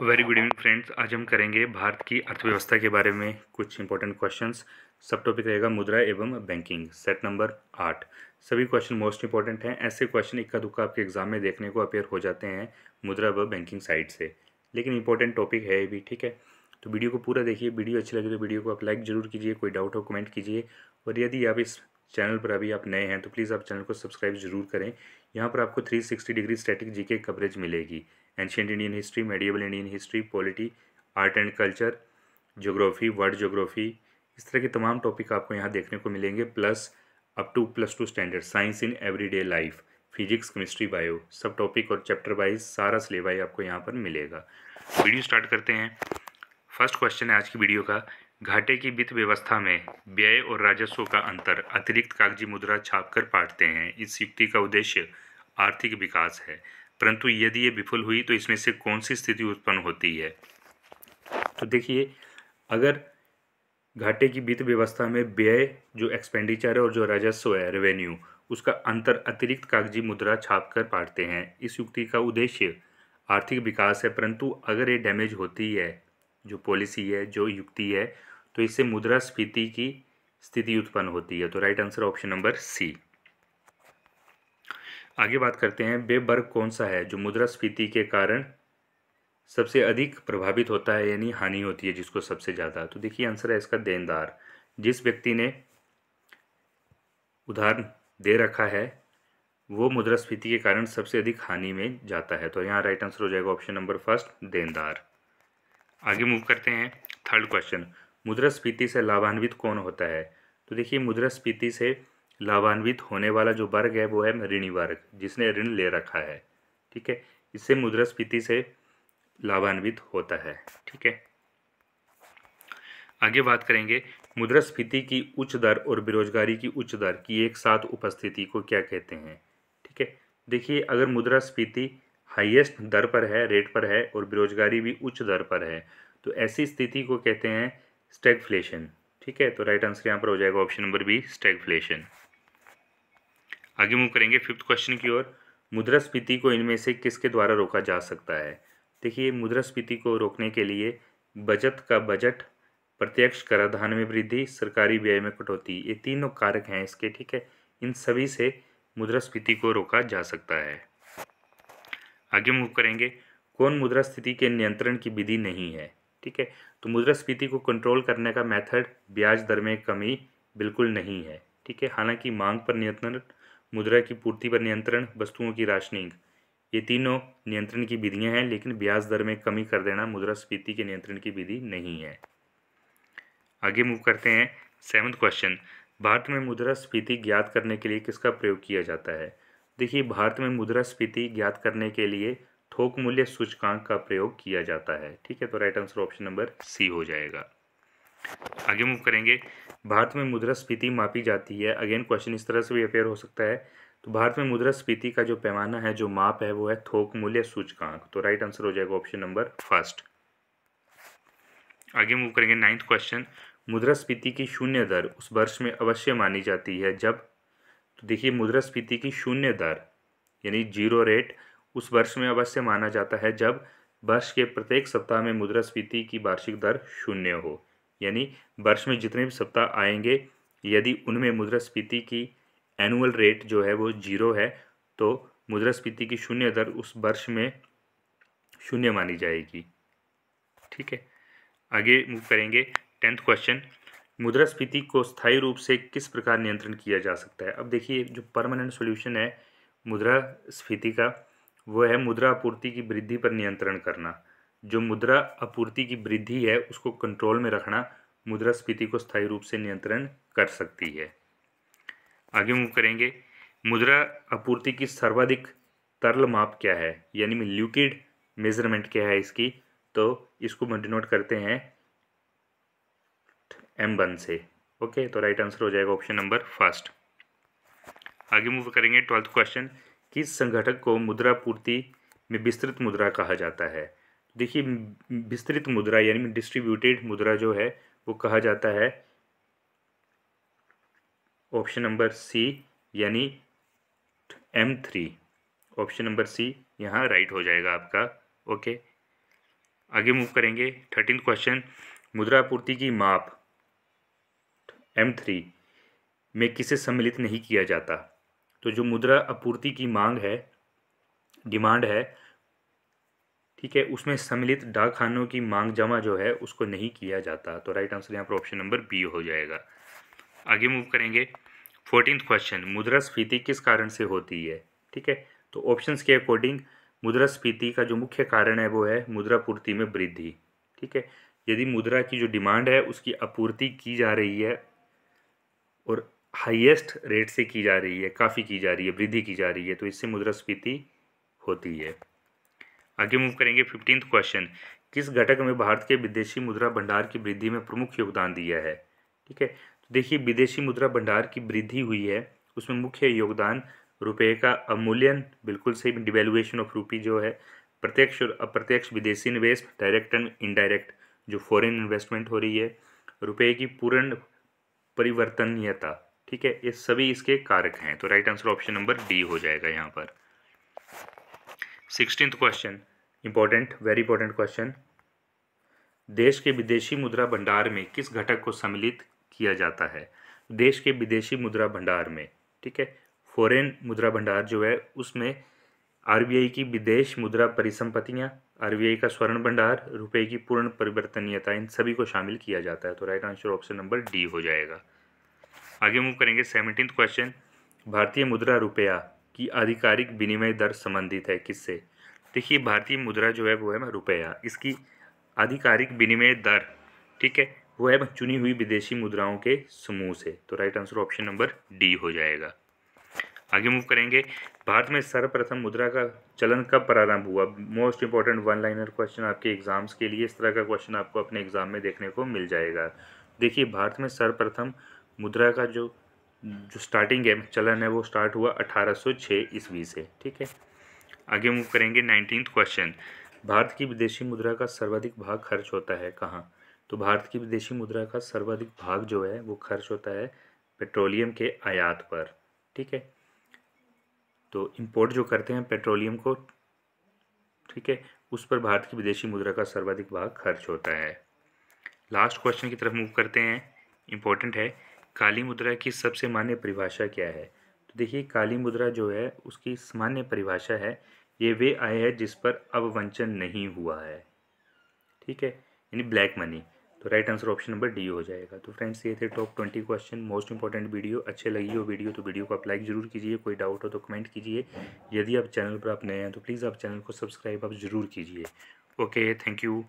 Very good evening friends आज हम करेंगे भारत की अर्थव्यवस्था के बारे में कुछ इंपॉर्टेंट क्वेश्चंस सब टॉपिक रहेगा मुद्रा एवं बैंकिंग सेट नंबर आठ। सभी क्वेश्चन मोस्ट इंपॉर्टेंट हैं। ऐसे क्वेश्चन इक्का दुक्का आपके एग्ज़ाम में देखने को अपेयर हो जाते हैं मुद्रा व बैंकिंग साइड से। लेकिन इंपॉर्टेंट टॉपिक है भी, ठीक है? तो वीडियो को पूरा देखिए। वीडियो अच्छी लगे तो वीडियो को आप लाइक ज़रूर कीजिए। कोई डाउट हो कमेंट कीजिए। और यदि आप इस चैनल पर अभी आप नए हैं तो प्लीज़ आप चैनल को सब्सक्राइब ज़रूर करें। यहाँ पर आपको 360 डिग्री स्टैटिक जीके कवरेज मिलेगी। Ancient Indian history medieval Indian history polity art and culture geography world geography इस तरह के तमाम टॉपिक आपको यहाँ देखने को मिलेंगे plus up to plus two standard science in everyday life physics chemistry bio सब टॉपिक और चैप्टर वाइज सारा सिलेबाई आपको यहाँ पर मिलेगा। वीडियो स्टार्ट करते हैं। फ़र्स्ट क्वेश्चन है आज की वीडियो का। घाटे की वित्त व्यवस्था में व्यय और राजस्व का अंतर, अतिरिक्त कागज़ी मुद्रा छापकर पाटते हैं। इस युक्ति का उद्देश्य आर्थिक विकास है। परंतु यदि ये विफल हुई तो इसमें से कौन सी स्थिति उत्पन्न होती है? तो देखिए, अगर घाटे की वित्त व्यवस्था में व्यय जो एक्सपेंडिचर है और जो राजस्व है रेवेन्यू उसका अंतर अतिरिक्त कागज़ी मुद्रा छाप कर पाटते हैं, इस युक्ति का उद्देश्य आर्थिक विकास है। परंतु अगर ये डैमेज होती है, जो पॉलिसी है, जो युक्ति है तो इससे मुद्रास्फीति की स्थिति उत्पन्न होती है। तो right answer option number C आगे बात करते हैं वे वर्ग कौन सा है जो मुद्रास्फीति के कारण सबसे अधिक प्रभावित होता है यानी हानि होती है जिसको सबसे ज़्यादा? तो देखिए आंसर है इसका देनदार। जिस व्यक्ति ने उधार दे रखा है, वो मुद्रास्फीति के कारण सबसे अधिक हानि में जाता है। तो यहाँ राइट आंसर हो जाएगा ऑप्शन नंबर फ़र्स्ट देनदार। आगे मूव करते हैं थर्ड क्वेश्चन मुद्रास्फीति से लाभान्वित कौन होता है? तो देखिए मुद्रास्फीति से लाभान्वित होने वाला जो वर्ग है वो है ऋणी वर्ग, जिसने ऋण ले रखा है, ठीक है? इससे मुद्रास्फीति से लाभान्वित होता है, ठीक है? आगे बात करेंगे, मुद्रास्फीति की उच्च दर और बेरोजगारी की उच्च दर की एक साथ उपस्थिति को क्या कहते हैं, ठीक है? देखिए, अगर मुद्रास्फीति हाईएस्ट दर पर है, रेट पर है और बेरोजगारी भी उच्च दर पर है तो ऐसी स्थिति को कहते हैं स्टैगफ्लेशन, ठीक है? तो राइट आंसर यहाँ पर हो जाएगा ऑप्शन नंबर बी, स्टैगफ्लेशन। आगे मूव करेंगे फिफ्थ क्वेश्चन की ओर। मुद्रास्फीति को इनमें से किसके द्वारा रोका जा सकता है? देखिए, मुद्रास्फीति को रोकने के लिए बचत का बजट, प्रत्यक्ष कराधान में वृद्धि, सरकारी व्यय में कटौती, ये तीनों कारक हैं इसके, ठीक है? इन सभी से मुद्रास्फीति को रोका जा सकता है। आगे मूव करेंगे, कौन मुद्रास्फीति के नियंत्रण की विधि नहीं है, ठीक है? तो मुद्रास्फीति को कंट्रोल करने का मेथड ब्याज दर में कमी बिल्कुल नहीं है, ठीक है? हालाँकि मांग पर नियंत्रण मुद्रा की पूर्ति पर नियंत्रण, वस्तुओं की राशनिंग। ये तीनों नियंत्रण की विधियाँ हैं, लेकिन ब्याज दर में कमी कर देना मुद्रास्फीति के नियंत्रण की विधि नहीं है। आगे मूव करते हैं। सेवन्थ क्वेश्चन भारत में मुद्रास्फीति ज्ञात करने के लिए किसका प्रयोग किया जाता है? देखिए, भारत में मुद्रास्फीति ज्ञात करने के लिए थोक मूल्य सूचकांक का प्रयोग किया जाता है। ठीक है तो right answer option number C हो जाएगा। आगे मूव करेंगे। भारत में मुद्रास्फीति मापी जाती है। अगेन क्वेश्चन इस तरह से भी अपेयर हो सकता है। तो भारत में मुद्रास्फीति का जो पैमाना है, जो माप है, वो है थोक मूल्य सूचकांक। तो राइट आंसर हो जाएगा ऑप्शन नंबर फ़र्स्ट आगे मूव करेंगे। नाइन्थ क्वेश्चन मुद्रास्फीति की शून्य दर उस वर्ष में अवश्य मानी जाती है। जब? तो देखिए, मुद्रास्फीति की शून्य दर, यानी ज़ीरो रेट उस वर्ष में अवश्य माना जाता है। जब? वर्ष के प्रत्येक सप्ताह में मुद्रास्फीति की वार्षिक दर शून्य हो। यानी वर्ष में जितने भी सप्ताह आएँगे, यदि उनमें मुद्रास्फीति की एनुअल रेट जो है वो ज़ीरो है तो मुद्रास्फीति की शून्य दर उस वर्ष में शून्य मानी जाएगी। ठीक है? आगे मूव करेंगे। टेंथ क्वेश्चन मुद्रास्फीति को स्थायी रूप से किस प्रकार नियंत्रण किया जा सकता है? अब देखिए, जो परमानेंट सॉल्यूशन है मुद्रास्फीति का, वो है मुद्रा आपूर्ति की वृद्धि पर नियंत्रण करना। जो मुद्रा आपूर्ति की वृद्धि है, उसको कंट्रोल में रखना मुद्रास्फीति को स्थायी रूप से नियंत्रण कर सकती है। आगे मूव करेंगे। मुद्रा आपूर्ति की सर्वाधिक तरल माप क्या है? यानी ल्यूकिड मेज़रमेंट क्या है इसकी? तो इसको डिनोट करते हैं एम वन से। ओके तो राइट आंसर हो जाएगा ऑप्शन नंबर फ़र्स्ट आगे मूव करेंगे। ट्वेल्थ क्वेश्चन किस संगठक को मुद्रा पूर्ति में विस्तृत मुद्रा कहा जाता है? देखिए, विस्तृत मुद्रा यानी डिस्ट्रीब्यूटेड मुद्रा जो है, वो कहा जाता है। ऑप्शन नंबर सी यानी M three option number C यहाँ राइट हो जाएगा आपका। ओके आगे मूव करेंगे। थर्टीन क्वेश्चन मुद्रा आपूर्ति की माप। एम थ्री में किसे सम्मिलित नहीं किया जाता? तो जो मुद्रा आपूर्ति की मांग है डिमांड है ठीक है, उसमें सम्मिलित डाक खानों की मांग जमा जो है, उसको नहीं किया जाता। तो राइट आंसर यहाँ पर ऑप्शन नंबर बी हो जाएगा। आगे मूव करेंगे। फोर्टीन क्वेश्चन मुद्रास्फीति किस कारण से होती है? ठीक है तो ऑप्शंस के अकॉर्डिंग मुद्रास्फीति का जो मुख्य कारण है, वो है मुद्रा पूर्ति में वृद्धि। ठीक है, यदि मुद्रा की जो डिमांड है, उसकी आपूर्ति की जा रही है, और हाईएस्ट रेट से की जा रही है, काफ़ी की जा रही है, वृद्धि की जा रही है तो इससे मुद्रास्फीति होती है। आगे मूव करेंगे फिफ्टींथ क्वेश्चन किस घटक में भारत के विदेशी मुद्रा भंडार की वृद्धि में प्रमुख योगदान दिया है? ठीक है? तो देखिए, विदेशी मुद्रा भंडार की वृद्धि हुई है। उसमें मुख्य योगदान रुपये का अमूल्यन, बिल्कुल सही डिवेलुएशन ऑफ़ रूपी जो है, प्रत्यक्ष और अप्रत्यक्ष विदेशी निवेश डायरेक्ट एंड इनडायरेक्ट जो फॉरेन इन्वेस्टमेंट हो रही है, रुपये की पूर्ण परिवर्तनीयता। ठीक है? ये सभी इसके कारक हैं। तो right answer option number D हो जाएगा यहाँ पर। Sixteenth question important very important question देश के विदेशी मुद्रा भंडार में किस घटक को सम्मिलित किया जाता है? देश के विदेशी मुद्रा भंडार में, ठीक है? फॉरेन मुद्रा भंडार जो है, उसमें आरबीआई की विदेश मुद्रा परिसंपत्तियाँ आरबीआई का स्वर्ण भंडार, रुपए की पूर्ण परिवर्तनीयता, इन सभी को शामिल किया जाता है। तो right answer option number D हो जाएगा। आगे मूव करेंगे। सेवनटीन क्वेश्चन भारतीय मुद्रा रुपया की आधिकारिक विनिमय दर संबंधित है किससे? देखिए, भारतीय मुद्रा जो है, वो है रुपया। इसकी आधिकारिक विनिमय दर, ठीक है, वो है चुनी हुई विदेशी मुद्राओं के समूह से। तो right answer option number D हो जाएगा। आगे मूव करेंगे। भारत में सर्वप्रथम मुद्रा का चलन कब प्रारंभ हुआ? Most important one liner question आपके एग्ज़ाम्स के लिए, इस तरह का क्वेश्चन आपको अपने एग्ज़ाम में देखने को मिल जाएगा। देखिए, भारत में सर्वप्रथम मुद्रा का जो जो स्टार्टिंग है, चलन है, वो स्टार्ट हुआ 1806 ईस्वी से, ठीक है? आगे मूव करेंगे नाइनटीन क्वेश्चन भारत की विदेशी मुद्रा का सर्वाधिक भाग खर्च होता है कहाँ? तो भारत की विदेशी मुद्रा का सर्वाधिक भाग जो है, वो खर्च होता है पेट्रोलियम के आयात पर, ठीक है? तो इंपोर्ट जो करते हैं पेट्रोलियम को, ठीक है, उस पर भारत की विदेशी मुद्रा का सर्वाधिक भाग खर्च होता है। लास्ट क्वेश्चन की तरफ़ मूव करते हैं। इम्पोर्टेंट है, काली मुद्रा की सबसे मान्य परिभाषा क्या है? तो देखिए, काली मुद्रा जो है, उसकी सामान्य परिभाषा है ये वे आय है जिस पर अब वंचन नहीं हुआ है। ठीक है? यानी ब्लैक मनी तो right answer option number D हो जाएगा। तो फ्रेंड्स ये थे top twenty question most important video अच्छे लगी हो वीडियो तो वीडियो को आप लाइक ज़रूर कीजिए। कोई डाउट हो तो कमेंट कीजिए। यदि आप चैनल पर आप नए हैं तो प्लीज़ आप चैनल को सब्सक्राइब आप ज़रूर कीजिए। Okay thank you